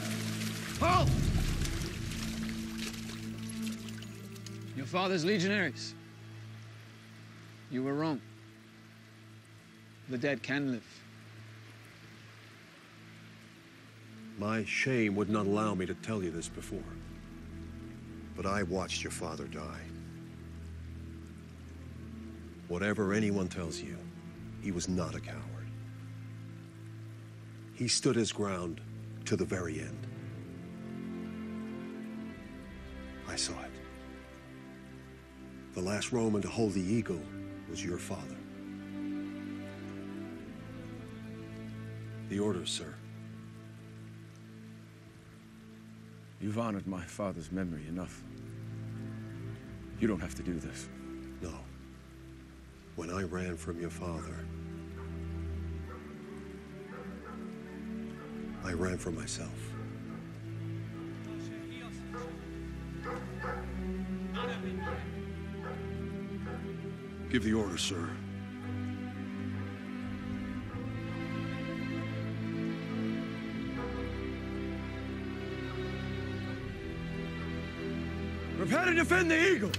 Centurion! Halt! Your father's legionaries. You were wrong. The dead can live. My shame would not allow me to tell you this before. But I watched your father die. Whatever anyone tells you, he was not a coward. He stood his ground to the very end. I saw it. The last Roman to hold the eagle was your father. The orders, sir. You've honored my father's memory enough. You don't have to do this. No. When I ran from your father, I ran for myself. Give the order, sir. Prepare to defend the eagle!